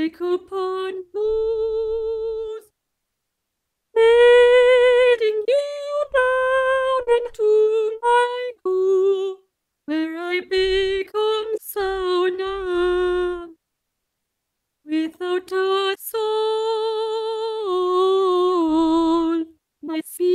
like upon those leading you down into my goal, where I become so numb without a soul. My feet